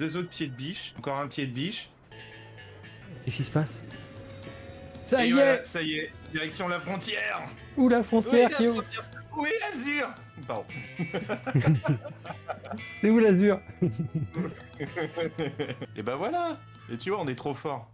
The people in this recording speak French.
Deux autres pieds de biche. Encore un pied de biche. Qu'est-ce qui se passe Ça y est Ça y est, direction la frontière. Où la frontière la est où. Oui, Azur Pardon. C'est où l'azur Et bah voilà Et tu vois, on est trop fort.